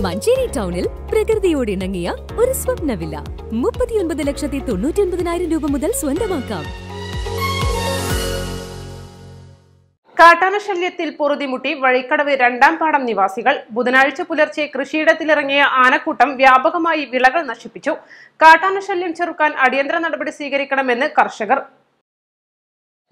മഞ്ചേരി ടൗണിൽ പ്രകൃതിയോട് ഇണങ്ങിയ ഒരു സ്വപ്നവില്ല മുപ്പത്തിയൊൻപത് ലക്ഷത്തി തൊണ്ണൂറ്റി ഒൻപതിനായിരം രൂപ മുതൽ സ്വന്തമാക്കാം. കാട്ടാന ശല്യത്തിൽ പൊറുതിമുട്ടി വഴിക്കടവ് രണ്ടാം പാടം നിവാസികൾ ബുധനാഴ്ച പുലർച്ചെ കൃഷിയിടത്തിലിറങ്ങിയ ആനക്കൂട്ടം വ്യാപകമായി വിളകൾ നശിപ്പിച്ചു. കാട്ടാന ശല്യം ചെറുക്കാൻ അടിയന്തര നടപടി സ്വീകരിക്കണമെന്ന് കർഷകർ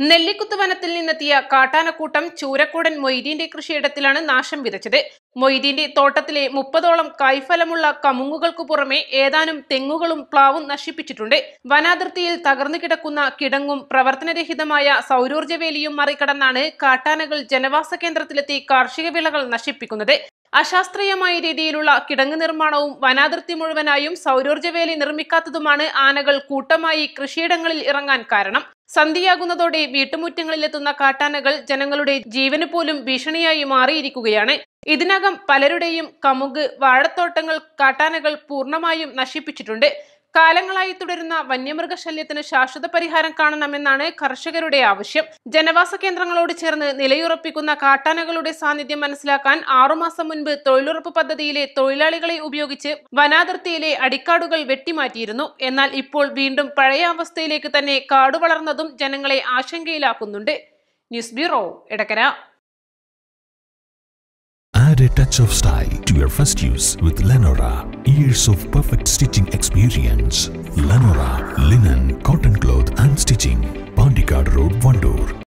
നെല്ലിക്കുത്ത് വനത്തിൽ നിന്നെത്തിയ കാട്ടാനക്കൂട്ടം ചൂരക്കൂടൻ മൊയ്തീന്റെ കൃഷിയിടത്തിലാണ് നാശം വിതച്ചത്. മൊയ്തീന്റെ തോട്ടത്തിലെ മുപ്പതോളം കായ്ഫലമുള്ള കമുങ്ങുകൾക്കു പുറമെ ഏതാനും തെങ്ങുകളും പ്ലാവും നശിപ്പിച്ചിട്ടുണ്ട്. വനാതിർത്തിയിൽ തകർന്നു കിടക്കുന്ന കിടങ്ങും പ്രവർത്തനരഹിതമായ സൗരോർജവേലിയും മറികടന്നാണ് കാട്ടാനകൾ ജനവാസ കേന്ദ്രത്തിലെത്തി കാർഷിക വിളകൾ നശിപ്പിക്കുന്നത്. അശാസ്ത്രീയമായ രീതിയിലുള്ള കിടങ്ങ് നിർമ്മാണവും വനാതിർത്തി മുഴുവനായും സൗരോർജവേലി നിർമ്മിക്കാത്തതുമാണ് ആനകൾ കൂട്ടമായി കൃഷിയിടങ്ങളിൽ ഇറങ്ങാൻ കാരണം. സന്ധിയാകുന്നതോടെ വീട്ടുമുറ്റങ്ങളിലെത്തുന്ന കാട്ടാനകൾ ജനങ്ങളുടെ ജീവന് പോലും ഭീഷണിയായി മാറിയിരിക്കുകയാണ്. ഇതിനകം പലരുടെയും കമുക് വാഴത്തോട്ടങ്ങൾ കാട്ടാനകൾ പൂർണമായും നശിപ്പിച്ചിട്ടുണ്ട്. കാലങ്ങളായി തുടരുന്ന വന്യമൃഗശല്യത്തിന് ശാശ്വത പരിഹാരം കാണണമെന്നാണ് കർഷകരുടെ ആവശ്യം. ജനവാസ കേന്ദ്രങ്ങളോട് ചേർന്ന് നിലയുറപ്പിക്കുന്ന കാട്ടാനകളുടെ സാന്നിധ്യം മനസ്സിലാക്കാൻ ആറുമാസം മുൻപ് തൊഴിലുറപ്പ് പദ്ധതിയിലെ തൊഴിലാളികളെ ഉപയോഗിച്ച് വനാതിർത്തിയിലെ അടിക്കാടുകൾ വെട്ടിമാറ്റിയിരുന്നു. എന്നാൽ ഇപ്പോൾ വീണ്ടും പഴയ അവസ്ഥയിലേക്ക് തന്നെ കാട് വളർന്നതും ജനങ്ങളെ ആശങ്കയിലാക്കുന്നുണ്ട്. News bureau Edakkara. Add a touch of style to your first use with Lenora. Years of perfect stitching experience. Lenora, linen, cotton